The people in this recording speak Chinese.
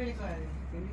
这一个给你一